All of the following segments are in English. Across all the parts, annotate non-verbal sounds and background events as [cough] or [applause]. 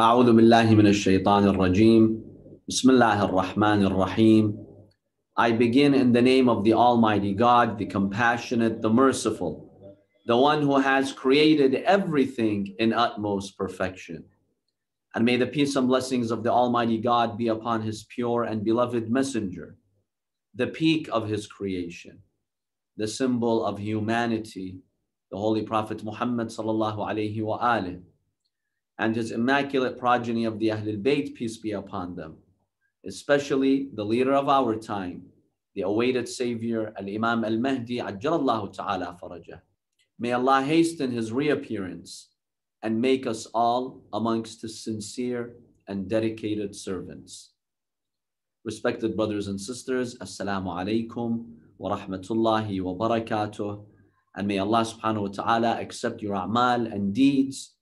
أعوذ بالله من الشيطان الرجيم بسم الله الرحمن الرحيم I begin in the name of the Almighty God, the compassionate, the merciful, the one who has created everything in utmost perfection. And may the peace and blessings of the Almighty God be upon his pure and beloved messenger, the peak of his creation, the symbol of humanity, the Holy Prophet Muhammad sallallahu alayhi wa alayhi, and his immaculate progeny of the Ahlul Bayt, peace be upon them especially the leader of our time, the awaited Savior, Al Imam Al Mahdi, Ajjalallahu Ta'ala Farajah. May Allah hasten his reappearance and make us all amongst his sincere and dedicated servants. Respected brothers and sisters, Assalamu alaikum wa rahmatullahi wa barakatuh. And may Allah subhanahu wa ta'ala accept your a'mal and deeds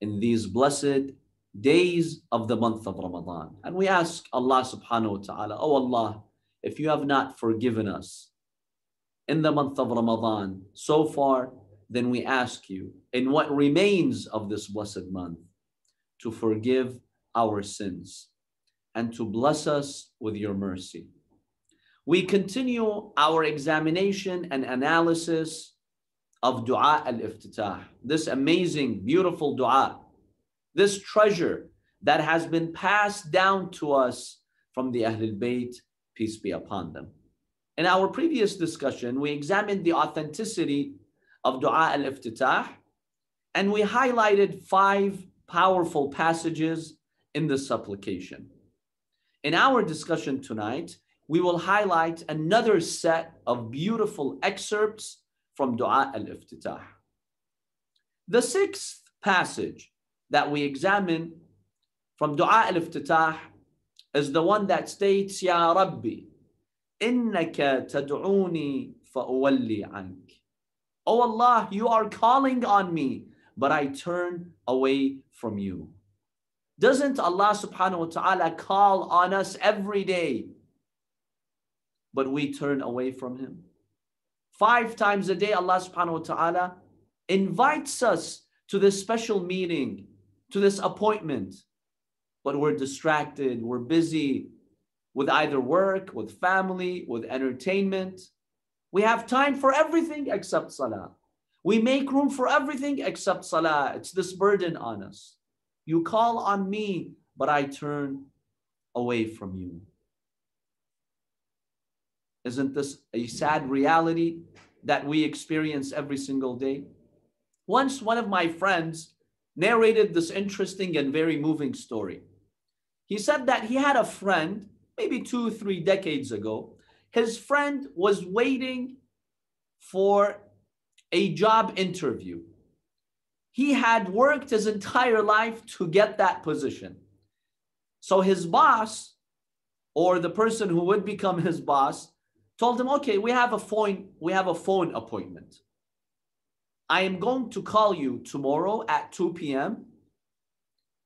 in these blessed days of the month of Ramadan. And we ask Allah subhanahu wa ta'ala, Oh Allah, if you have not forgiven us in the month of Ramadan so far, then we ask you in what remains of this blessed month to forgive our sins and to bless us with your mercy. We continue our examination and analysis of Dua al Iftitah, this amazing, beautiful dua this treasure that has been passed down to us from the Ahlul Bayt, peace be upon them. In our previous discussion, we examined the authenticity of Dua al Iftitah and we highlighted five powerful passages in the supplication. In our discussion tonight, we will highlight another set of beautiful excerpts from Dua al Iftitah. The sixth passage that we examine from Dua al-Iftitah is the one that states, Ya Rabbi, innaka tad'uni fa'uwalli ank. Oh Allah, you are calling on me, but I turn away from you. Doesn't Allah subhanahu wa ta'ala call on us every day, but we turn away from Him? Five times a day, Allah subhanahu wa ta'ala invites us to this special meeting to this appointment, but we're distracted, we're busy with either work, with family, with entertainment. We have time for everything except salah. We make room for everything except salah. It's this burden on us. You call on me, but I turn away from you. Isn't this a sad reality that we experience every single day? Once one of my friends narrated this interesting and very moving story. He said that he had a friend, maybe two, three decades ago. His friend was waiting for a job interview. He had worked his entire life to get that position. So his boss, or the person who would become his boss, told him, okay, we have a phone, we have a phone appointment. I am going to call you tomorrow at 2 p.m.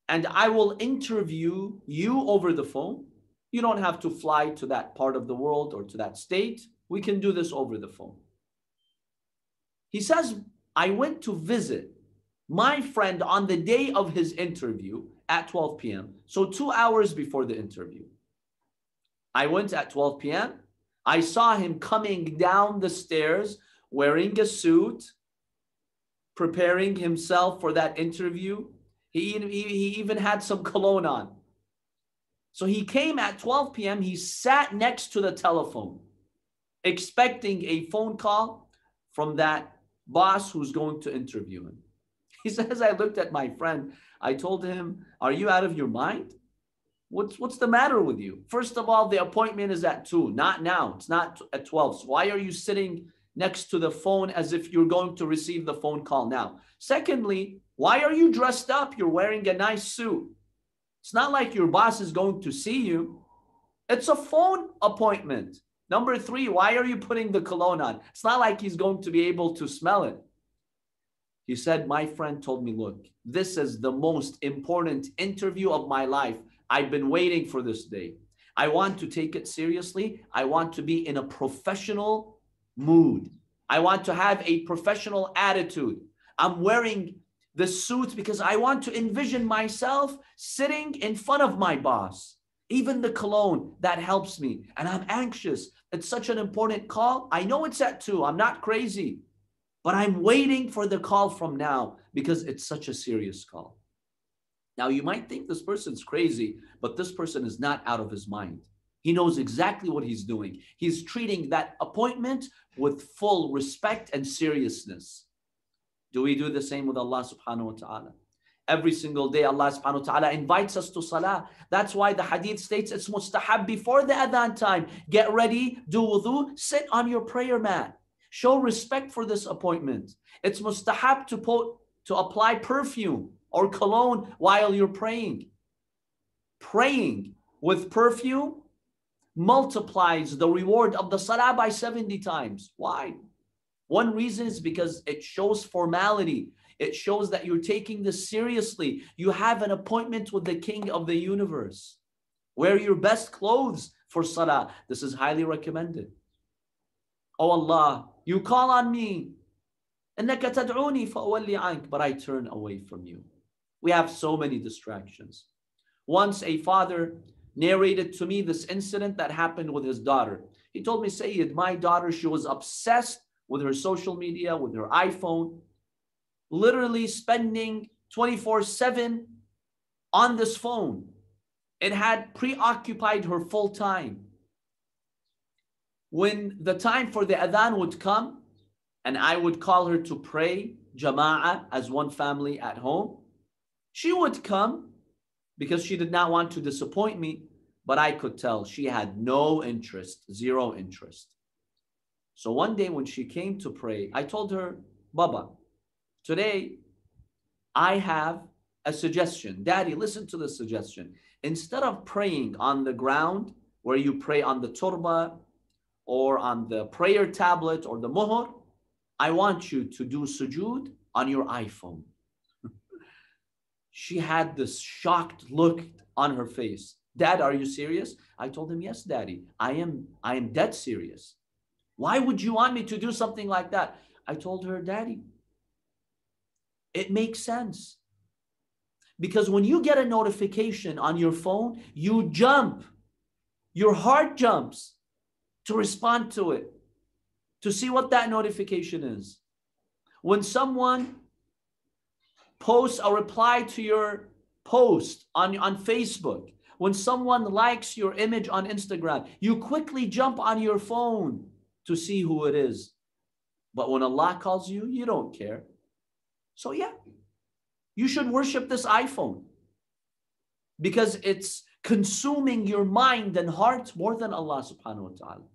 and I will interview you over the phone. You don't have to fly to that part of the world or to that state. We can do this over the phone. He says, I went to visit my friend on the day of his interview at 12 p.m. So, two hours before the interview. I went at 12 p.m. I saw him coming down the stairs wearing a suit preparing himself for that interview. He, he, he even had some cologne on. So he came at 12 p.m. He sat next to the telephone, expecting a phone call from that boss who's going to interview him. [laughs] He says, I looked at my friend. I told him, Are you out of your mind? What's, what's the matter with you? First of all, the appointment is at 2, not now. It's not at 12. So why are you sitting next to the phone as if you're going to receive the phone call now. Secondly, why are you dressed up? You're wearing a nice suit. It's not like your boss is going to see you. It's a phone appointment. Number three, why are you putting the cologne on? It's not like he's going to be able to smell it. He said, My friend told me, Look, this is the most important interview of my life. I've been waiting for this day. I want to take it seriously. I want to be in a professional mood. I want to have a professional attitude. I'm wearing the suit because I want to envision myself sitting in front of my boss. Even the cologne that helps me. And I'm anxious. It's such an important call. I know it's at two. I'm not crazy, but I'm waiting for the call from now because it's such a serious call. Now, you might think this person's crazy, but this person is not out of his mind. He knows exactly what he's doing. He's treating that appointment with full respect and seriousness. Do we do the same with Allah subhanahu wa ta'ala? Every single day, Allah subhanahu wa ta'ala invites us to salah. That's why the hadith states it's mustahab before the adhan time. Get ready, do wudu, sit on your prayer mat. Show respect for this appointment. It's mustahab to put to apply perfume or cologne while you're praying. Praying with perfume multiplies the reward of the salah by 70 times. Why? One reason is because it shows formality. It shows that you're taking this seriously. You have an appointment with the king of the universe. Wear your best clothes for salah. This is highly recommended. Oh Allah, you call on me. But I turn away from you. We have so many distractions. Once a father narrated to me this incident that happened with his daughter. He told me, Sayyid, my daughter, she was obsessed with her social media, with her iPhone, literally spending 24 7 on this phone. It had preoccupied her full time. When the time for the adhan would come, and I would call her to pray, jama'ah, as one family at home, she would come because she did not want to disappoint me, but I could tell she had no interest, zero interest. So one day when she came to pray, I told her, Baba, today I have a suggestion. Daddy, listen to the suggestion. Instead of praying on the ground, where you pray on the turba or on the prayer tablet or the muhr, I want you to do sujood on your iPhone. She had this shocked look on her face. Dad, are you serious? I told him, yes, daddy. I am I am dead serious. Why would you want me to do something like that? I told her, Daddy, it makes sense. Because when you get a notification on your phone, you jump. Your heart jumps to respond to it, to see what that notification is. When someone posts a reply to your post on, on Facebook, when someone likes your image on Instagram, you quickly jump on your phone to see who it is. But when Allah calls you, you don't care. So, yeah, you should worship this iPhone because it's consuming your mind and heart more than Allah subhanahu wa ta'ala.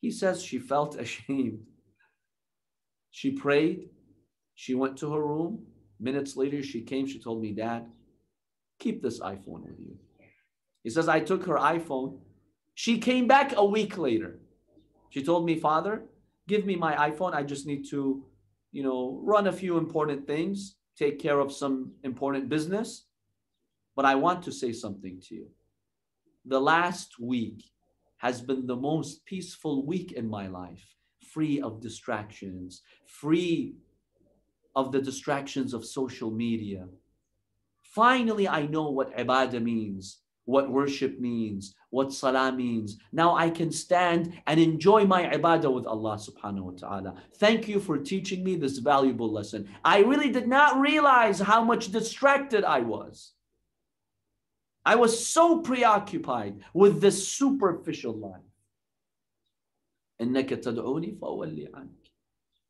He says she felt [laughs] ashamed. She prayed. She went to her room. Minutes later, she came. She told me, Dad, keep this iPhone with you. He says, I took her iPhone. She came back a week later. She told me, Father, give me my iPhone. I just need to, you know, run a few important things, take care of some important business. But I want to say something to you. The last week has been the most peaceful week in my life, free of distractions, free of the distractions of social media. Finally, I know what ibadah means what worship means, what salah means. Now I can stand and enjoy my ibadah with Allah subhanahu wa ta'ala. Thank you for teaching me this valuable lesson. I really did not realize how much distracted I was. I was so preoccupied with this superficial life.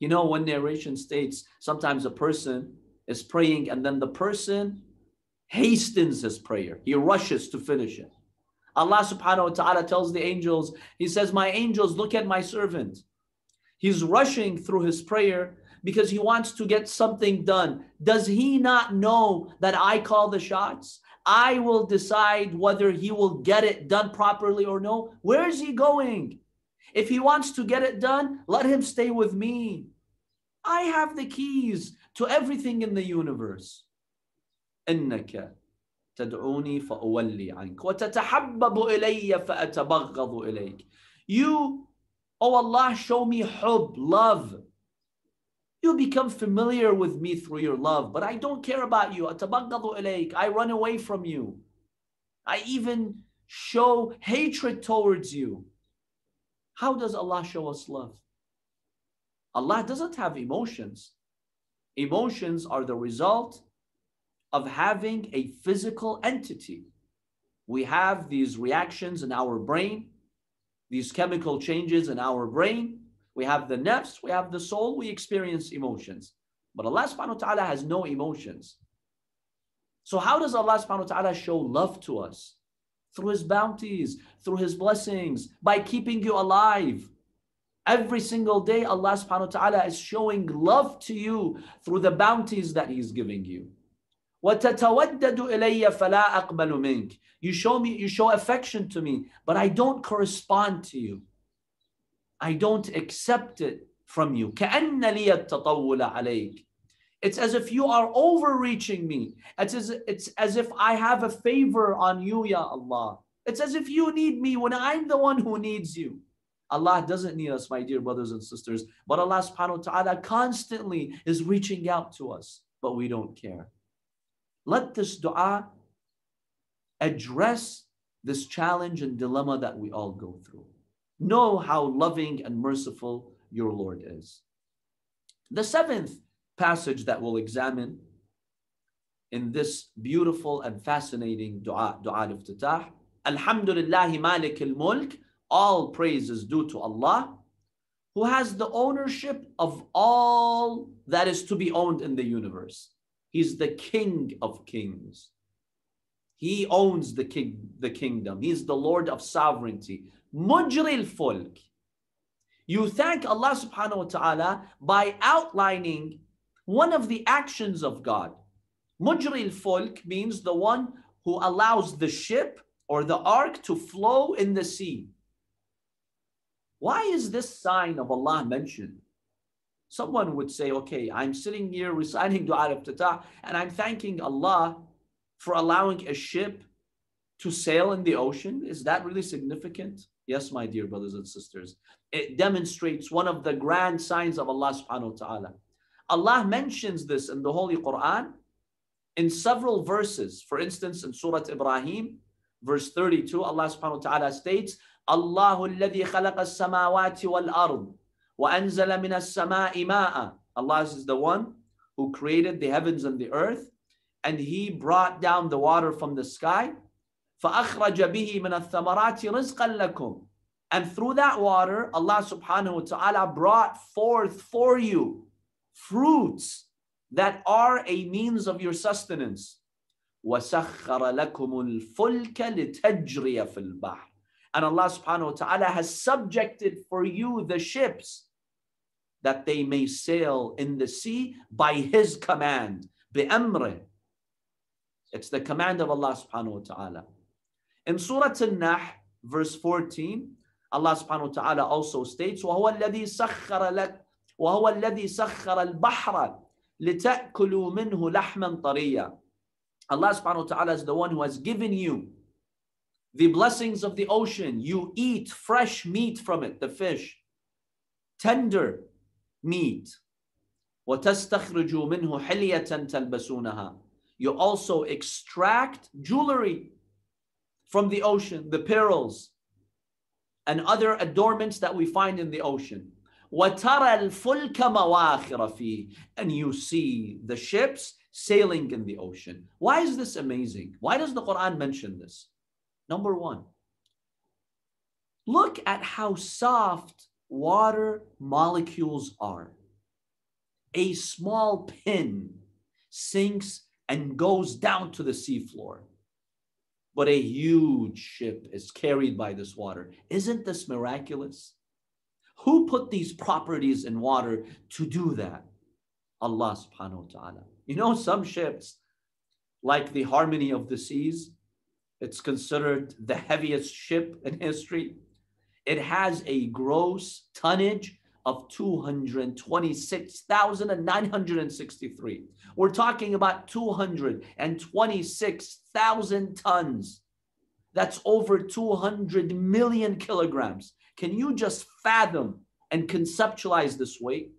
You know, when narration states sometimes a person is praying and then the person hastens his prayer. He rushes to finish it. Allah subhanahu wa ta'ala tells the angels, He says, My angels, look at my servant. He's rushing through his prayer because he wants to get something done. Does he not know that I call the shots? I will decide whether he will get it done properly or no. Where is he going? If he wants to get it done, let him stay with me. I have the keys to everything in the universe. إنك تدعوني فأولي عنك وتتحبب إلي فأتبغض إليك You, oh Allah, show me hub, love. You become familiar with me through your love, but I don't care about you. I run away from you. I even show hatred towards you. How does Allah show us love? Allah doesn't have emotions. Emotions are the result of having a physical entity. We have these reactions in our brain, these chemical changes in our brain. We have the nafs, we have the soul, we experience emotions. But Allah subhanahu wa ta'ala has no emotions. So, how does Allah subhanahu wa ta'ala show love to us? Through His bounties, through His blessings, by keeping you alive. Every single day, Allah subhanahu wa ta'ala is showing love to you through the bounties that He's giving you. وَتَتَوَدَّدُ إِلَيَّ فَلَا أَقْبَلُ مِنْكَ You show me, you show affection to me, but I don't correspond to you. I don't accept it from you. كَأَنَّ لِيَ التَّطَوُّلَ عَلَيْكَ It's as if you are overreaching me. It's as, it's as if I have a favor on you, Ya Allah. It's as if you need me when I'm the one who needs you. Allah doesn't need us, my dear brothers and sisters, but Allah subhanahu wa ta'ala constantly is reaching out to us, but we don't care. Let this dua address this challenge and dilemma that we all go through. Know how loving and merciful your Lord is. The seventh passage that we'll examine in this beautiful and fascinating dua, dua al-iftitah, Alhamdulillah Malik al-Mulk, all praise is due to Allah, who has the ownership of all that is to be owned in the universe. He's the king of kings. He owns the king, the kingdom. He's the Lord of sovereignty. Mujril fulk. You thank Allah subhanahu wa ta'ala by outlining one of the actions of God. Mujril fulk means the one who allows the ship or the ark to flow in the sea. Why is this sign of Allah mentioned? Someone would say, okay, I'm sitting here reciting [laughs] Dua al-Iftitah and I'm thanking Allah for allowing a ship to sail in the ocean. Is that really significant? Yes, my dear brothers and sisters. It demonstrates one of the grand signs of Allah subhanahu wa ta'ala. Allah mentions this in the Holy Quran in several verses. For instance, in Surah Ibrahim, verse 32, Allah subhanahu wa ta'ala states, Allahu alladhi khalaqa as-samawati wal-ard وَأَنزَلَ مِنَ السَّمَاءِ مَاءً Allah is the one who created the heavens and the earth and he brought down the water from the sky فَأَخْرَجَ بِهِ مِنَ الثَّمَرَاتِ رِزْقًا لَكُمْ And through that water, Allah subhanahu wa ta'ala brought forth for you fruits that are a means of your sustenance. وَسَخَّرَ لَكُمُ الْفُلْكَ لِتَجْرِيَ فِي الْبَحْرِ and Allah subhanahu wa ta'ala has subjected for you the ships that they may sail in the sea by His command. بأمره. It's the command of Allah subhanahu wa ta'ala. In Surah Al Nahl, verse 14, Allah subhanahu wa ta'ala also states, وَهُوَ الَّذِي سَخَّرَ لَكَ وَهُوَ الَّذِي سَخَّرَ الْبَحْرَ لِتَأْكُلُوا مِنْهُ لَحْمًا طَرِيًّا Allah subhanahu wa ta'ala is the one who has given you the blessings of the ocean. You eat fresh meat from it, the fish, tender meat. وَتَسْتَخْرِجُوا مِنْهُ حِلْيَةً تَلْبَسُونَهَا You also extract jewelry from the ocean, the pearls, and other adornments that we find in the ocean. وَتَرَى الْفُلْكَ مَوَاخِرَ فِيهِ And you see the ships sailing in the ocean. Why is this amazing? Why does the Quran mention this? Number one, look at how soft water molecules are. A small pin sinks and goes down to the seafloor, but a huge ship is carried by this water. Isn't this miraculous? Who put these properties in water to do that? Allah subhanahu wa ta'ala. You know, some ships, like the Harmony of the Seas, it's considered the heaviest ship in history. It has a gross tonnage of 226,963. We're talking about 226,000 tons. That's over 200 million kilograms. Can you just fathom and conceptualize this weight?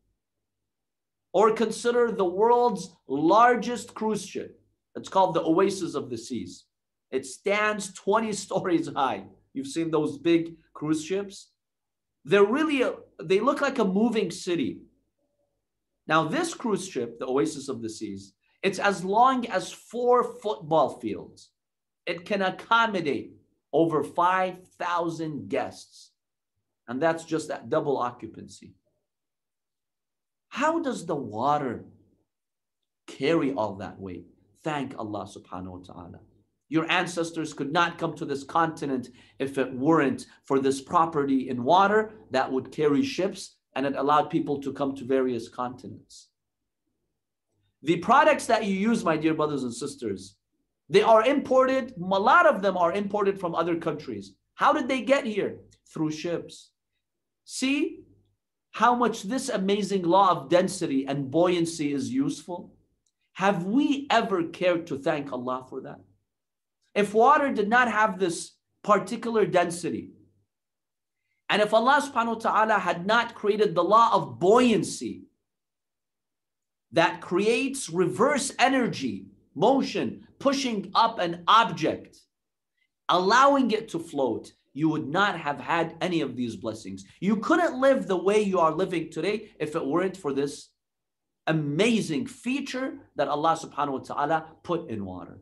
or consider the world's largest cruise ship. It's called the Oasis of the Seas. It stands 20 [laughs] stories high. You've seen those big cruise ships? They're really, a, they look like a moving city. Now, this cruise ship, the Oasis of the Seas, it's as long as four football fields. It can accommodate over 5,000 guests. And that's just that double occupancy. How does the water carry all that weight? Thank Allah subhanahu wa ta'ala. Your ancestors could not come to this continent if it weren't for this property in water that would carry ships and it allowed people to come to various continents. The products that you use, my dear brothers and sisters, they are imported. A lot of them are imported from other countries. How did they get here? Through ships. See how much this amazing law of density and buoyancy is useful? Have we ever cared to thank Allah for that? If water did not have this particular density, and if Allah subhanahu wa ta'ala had not created the law of buoyancy that creates reverse energy, motion, pushing up an object, allowing it to float, you would not have had any of these blessings. You couldn't live the way you are living today if it weren't for this amazing feature that Allah subhanahu wa ta'ala put in water.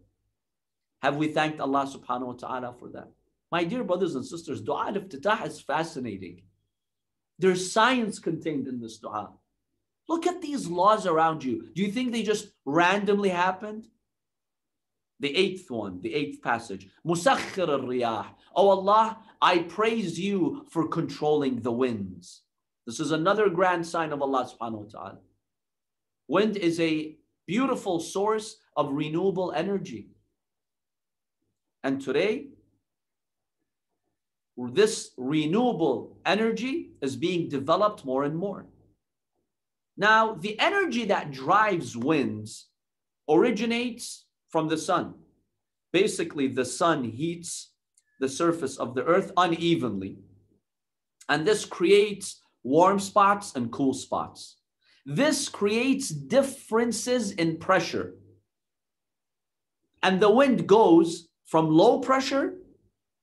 Have we thanked Allah subhanahu wa ta'ala for that? My dear brothers and sisters, dua al-iftitah is fascinating. There's science contained in this dua. Look at these laws around you. Do you think they just randomly happened? The eighth one, the eighth passage. Musakhir al-riyah. Oh Allah, I praise you for controlling the winds. This is another grand sign of Allah subhanahu wa ta'ala. Wind is a beautiful source of renewable energy. And today, this renewable energy is being developed more and more. Now, the energy that drives winds originates from the sun. Basically, the sun heats the surface of the earth unevenly, and this creates warm spots and cool spots. This creates differences in pressure. And the wind goes from low pressure,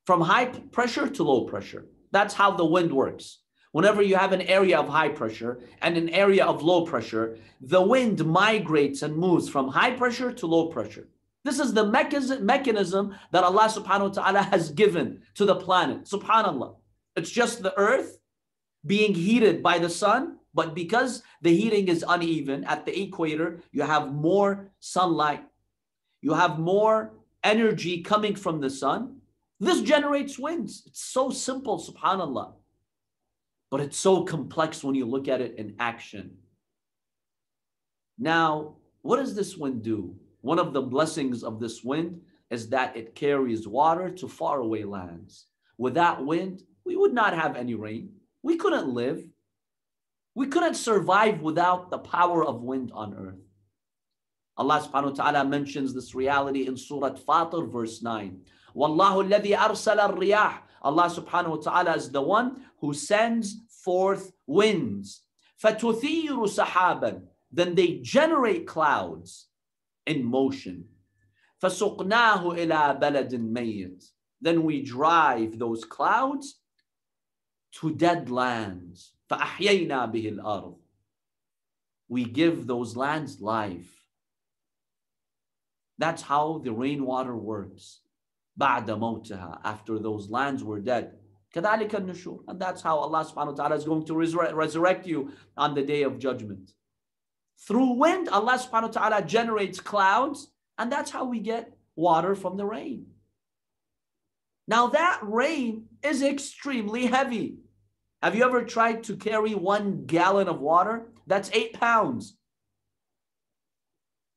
from high pressure to low pressure. That's how the wind works. Whenever you have an area of high pressure and an area of low pressure, the wind migrates and moves from high pressure to low pressure. This is the mechanism that Allah subhanahu wa ta'ala has given to the planet. Subhanallah. It's just the earth being heated by the sun, but because the heating is uneven at the equator, you have more sunlight. You have more energy coming from the sun. This generates winds. It's so simple, subhanAllah. But it's so complex when you look at it in action. Now, what does this wind do? One of the blessings of this wind is that it carries water to faraway lands. Without wind, we would not have any rain. We couldn't live. We couldn't survive without the power of wind on earth. Allah subhanahu wa ta'ala mentions this reality in Surah Fatir, verse 9. Wallahu alladhi arsala riyah. Allah subhanahu wa ta'ala is the one who sends forth winds. فَتُثِيرُ سَحَابًا Then they generate clouds in motion. فَسُقْنَاهُ إِلَى بَلَدٍ مَيِّتٍ Then we drive those clouds to dead lands. فَأَحْيَيْنَا بِهِ الْأَرْضِ We give those lands life. That's how the rainwater works. بعد موتها after those lands were dead. كذلك النشور. And that's how Allah subhanahu wa ta'ala is going to resurrect, resurrect you on the day of judgment. Through wind, Allah subhanahu wa ta'ala generates clouds, and that's how we get water from the rain. Now that rain is extremely heavy. Have you ever tried to carry one gallon of water? That's eight pounds.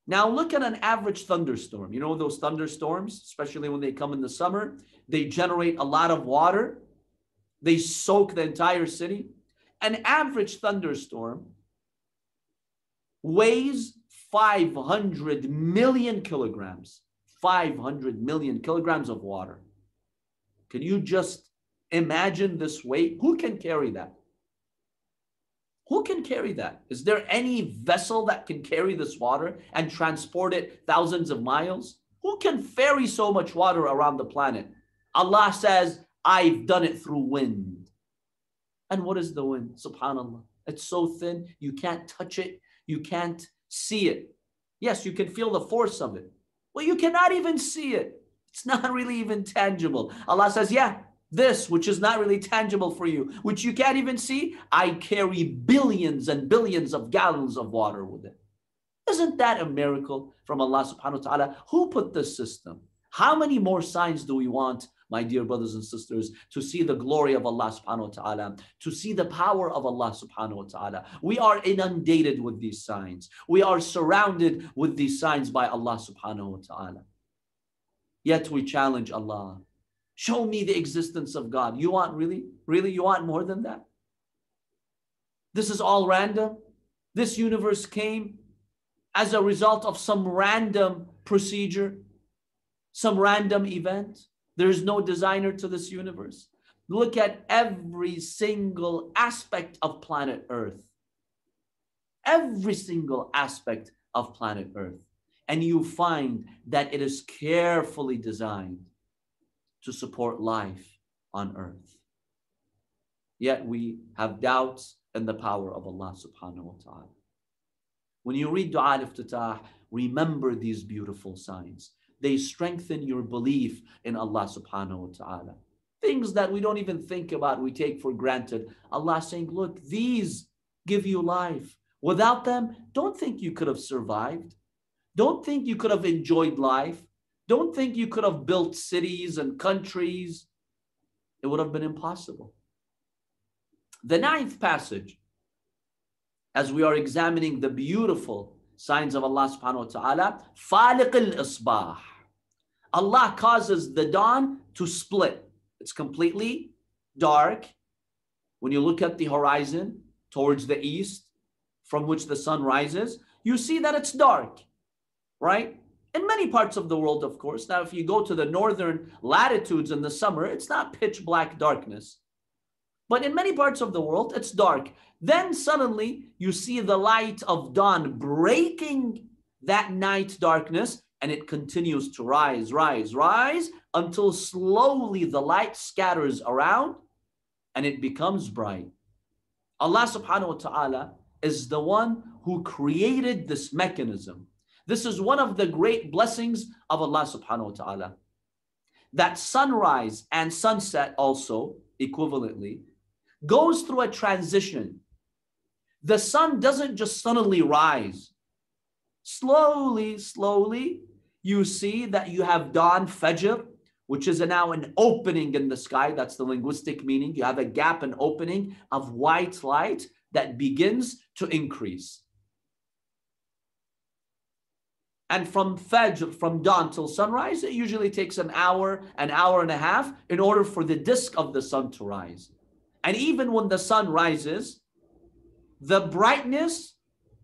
Now look at an average thunderstorm. You know those thunderstorms, especially when they come in the summer, they generate a lot of water. They soak the entire city. An average thunderstorm weighs 500 million kilograms. 500 million kilograms of water. Can you just imagine this weight? Who can carry that? Can carry that? Is there any vessel that can carry this water and transport it thousands of miles? Who can ferry so much water around the planet? Allah says, I've done it through wind. And what is the wind? Subhanallah. It's so thin, you can't touch it, you can't see it. Yes, you can feel the force of it. Well, you cannot even see it. It's not [laughs] really even tangible. Allah says, Yeah, this, which is not really tangible for you, which you can't even see, I carry billions and billions of gallons of water with it. Isn't that a miracle from Allah subhanahu wa ta'ala? Who put this system? How many more signs do we want, my dear brothers and sisters, to see the glory of Allah subhanahu wa ta'ala, to see the power of Allah subhanahu wa ta'ala? We are inundated with these signs. We are surrounded with these signs by Allah subhanahu wa ta'ala. Yet we challenge Allah. Show me the existence of God. You want really? Really? You want more than that? This is all random. This universe came as a result of some random procedure, some random event. There's no designer to this universe. Look at every single aspect of planet Earth. Every single aspect of planet Earth. And you find that it is carefully designed to support life on earth. Yet we have doubts in the power of Allah subhanahu wa ta'ala. When you read Dua al-Iftitah, remember these beautiful signs. They strengthen your belief in Allah subhanahu wa ta'ala. Things that we don't even think about, we take for granted. Allah saying, look, these give you life. Without them, don't think you could have survived. Don't think you could have enjoyed life. Don't think you could have built cities and countries. It would have been impossible. The ninth passage as we are examining the beautiful signs of Allah subhanahu wa ta'ala, Faliq al-Isbah. Allah causes the dawn to split. It's completely dark. When you look at the horizon towards the east, from which the sun rises, you see that it's dark, right? In many parts of the world, of course. Now, if you go to the northern latitudes in the summer, it's not pitch black darkness. But in many parts of the world, it's dark. Then suddenly you see the light of dawn breaking that night darkness, and it continues to rise, rise, rise until slowly the light scatters around and it becomes bright. Allah subhanahu wa ta'ala is the one who created this mechanism. This is one of the great blessings of Allah subhanahu wa ta'ala. That sunrise and sunset also equivalently goes through a transition. The sun doesn't just suddenly rise. Slowly, slowly, you see that you have dawn, fajr, which is now an opening in the sky. That's the linguistic meaning. You have a gap, an opening of white light that begins to increase. And from Fajr, from dawn till sunrise, it usually takes an hour, an hour and a half in order for the disk of the sun to rise. And even when the sun rises, the brightness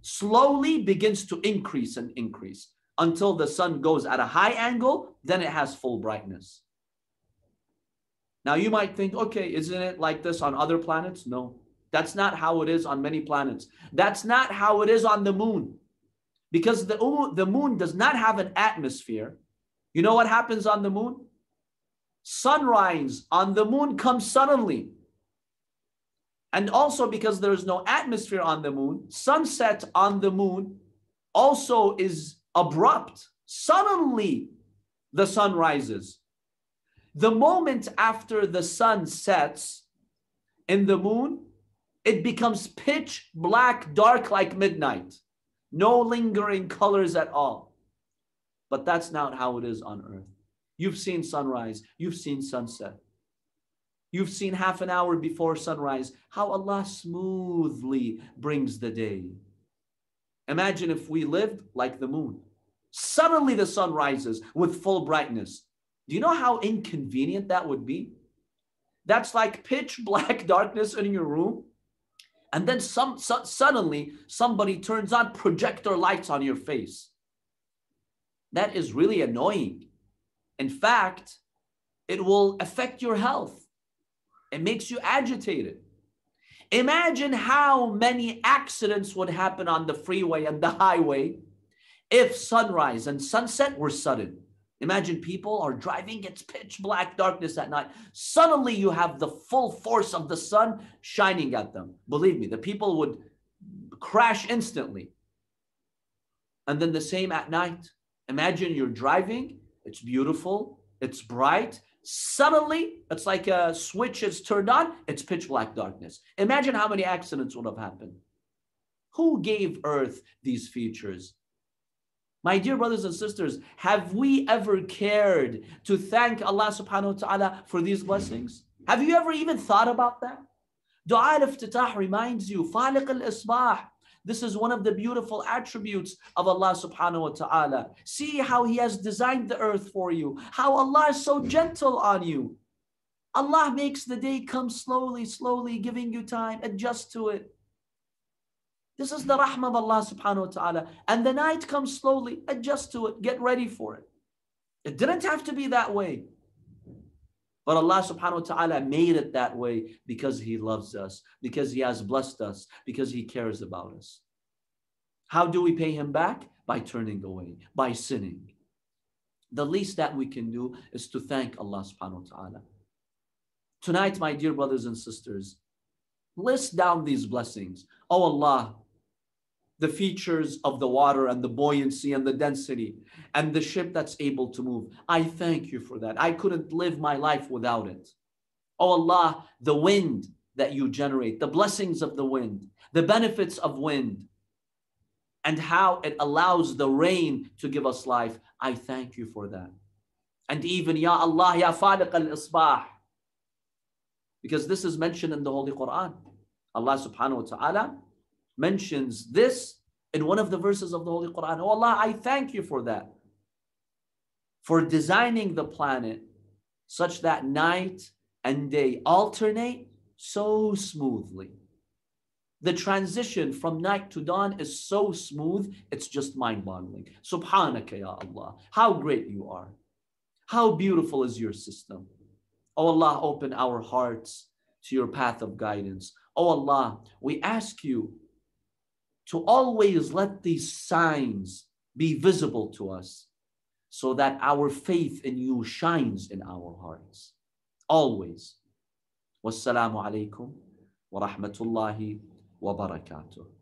slowly begins to increase and increase until the sun goes at a high angle, then it has full brightness. Now you might think, okay, isn't it like this on other planets? No, that's not how it is on many planets. That's not how it is on the moon. Because the, the moon does not have an atmosphere. You know what happens on the moon? Sunrise on the moon comes suddenly. And also because there is no atmosphere on the moon, sunset on the moon also is abrupt. Suddenly, the sun rises. The moment after the sun sets in the moon, it becomes pitch black, dark like midnight. No lingering colors at all. But that's not how it is on earth. You've seen sunrise, you've seen sunset. You've seen half an hour before sunrise how Allah smoothly brings the day. Imagine if we lived like the moon. Suddenly the sun rises with full brightness. Do you know how inconvenient that would be? That's like pitch black [laughs] darkness in your room. And then some suddenly somebody turns on projector lights on your face. That is really annoying. In fact, it will affect your health. It makes you agitated. Imagine how many accidents would happen on the freeway and the highway if sunrise and sunset were sudden. Imagine people are driving, it's pitch black darkness at night. Suddenly you have the full force of the sun shining at them. Believe me, the people would crash instantly. And then the same at night. Imagine you're driving, it's beautiful, it's bright. Suddenly, it's like a switch is turned on, it's pitch black darkness. Imagine how many accidents would have happened. Who gave Earth these features? My dear brothers and sisters, have we ever cared to thank Allah subhanahu wa ta'ala for these blessings? Have you ever even thought about that? Dua al-iftitah reminds you, Faliq al-isbah. This is one of the beautiful attributes of Allah subhanahu wa ta'ala. See how He has designed the earth for you, how Allah is so gentle on you. Allah makes the day come slowly, slowly, giving you time, adjust to it. This is the rahmah of Allah subhanahu wa ta'ala. And the night comes slowly, adjust to it, get ready for it. It didn't have to be that way. But Allah subhanahu wa ta'ala made it that way because He loves us, because He has blessed us, because He cares about us. How do we pay Him back? By turning away, by sinning. The least that we can do is to thank Allah subhanahu wa ta'ala. Tonight, my dear brothers and sisters, list down these blessings. Oh Allah, the features of the water and the buoyancy and the density and the ship that's able to move. I thank you for that. I couldn't live my life without it. Oh Allah, the wind that you generate, the blessings of the wind, the benefits of wind, and how it allows the rain to give us life. I thank you for that. And even, Ya Allah, Ya Faliq al Isbah, because this is mentioned in the Holy Quran. Allah subhanahu wa ta'ala mentions this in one of the verses of the Holy Quran. Oh Allah, I thank you for that. For designing the planet such that night and day alternate so smoothly. The transition from night to dawn is so smooth, it's just mind boggling. Subhanaka ya Allah. How great you are. How beautiful is your system. Oh Allah, open our hearts to your path of guidance. Oh Allah, we ask you to always let these signs be visible to us so that our faith in you shines in our hearts. Always. Wassalamu alaikum wa rahmatullahi wa barakatuh.